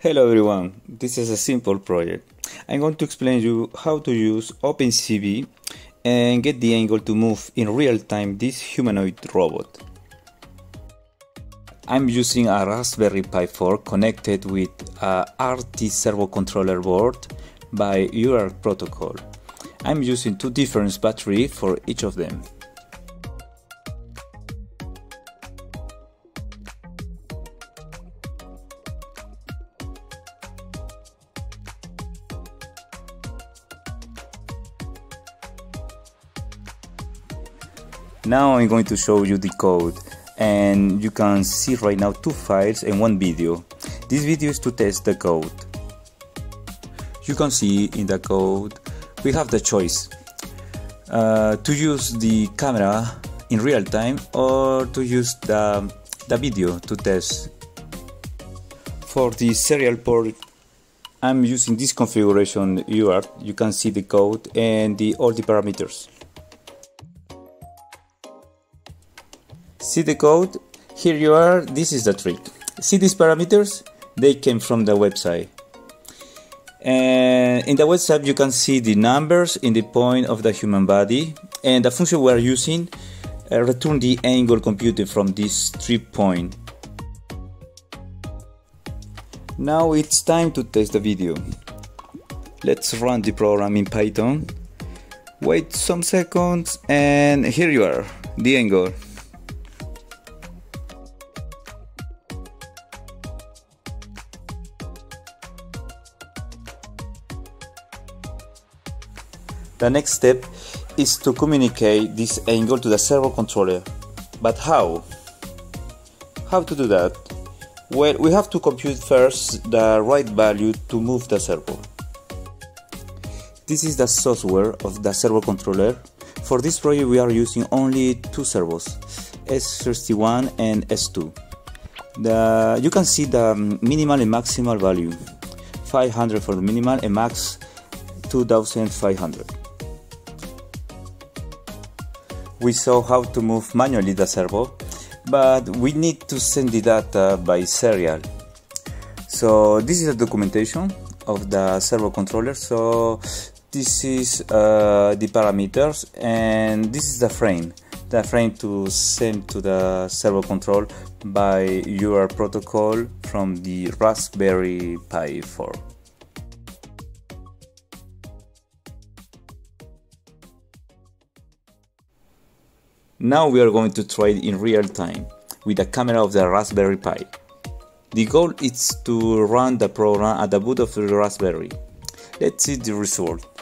Hello everyone, this is a simple project. I'm going to explain you how to use OpenCV and get the angle to move in real time this humanoid robot. I'm using a Raspberry Pi 4 connected with a RT servo controller board by UART protocol. I'm using two different batteries for each of them. Now I'm going to show you the code and you can see right now two files and one video. This video is to test the code. You can see in the code we have the choice uh, to use the camera in real time or to use the, the video to test. For the serial port I'm using this configuration UART. You can see the code and the, all the parameters. See the code? Here you are, this is the trick. See these parameters? They came from the website. And in the website you can see the numbers in the point of the human body and the function we are using uh, return the angle computed from this three point. Now it's time to test the video. Let's run the program in Python. Wait some seconds and here you are, the angle. The next step is to communicate this angle to the servo controller. But how? How to do that? Well, we have to compute first the right value to move the servo. This is the software of the servo controller. For this project we are using only two servos, S31 and S2. The, you can see the minimal and maximal value, 500 for the minimal and max 2500 we saw how to move manually the servo, but we need to send the data by serial. So this is the documentation of the servo controller. So this is uh, the parameters and this is the frame the frame to send to the servo control by UART protocol from the Raspberry Pi 4. Now we are going to try it in real time with the camera of the Raspberry Pi. The goal is to run the program at the boot of the Raspberry. Let's see the result.